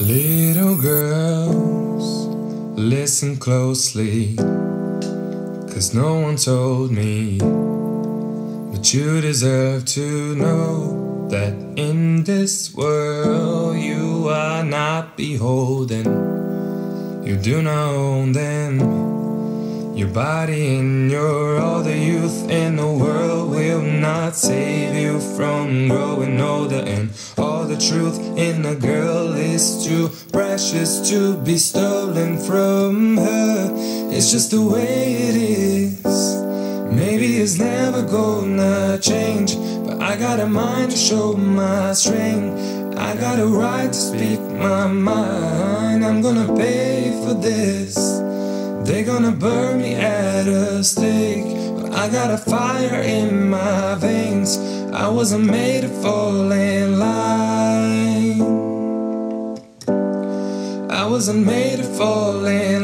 Little girls, listen closely. Cause no one told me. But you deserve to know that in this world you are not beholden. You do not own them. Your body and your all the youth in the world will not save you from growing older. And the truth in a girl is too precious to be stolen from her. It's just the way it is. Maybe it's never gonna change. But I got a mind to show my strength. I got a right to speak my mind. I'm gonna pay for this. They're gonna burn me at a stake. But I got a fire in my veins. I wasn't made to fall in line. Wasn't made to fall in.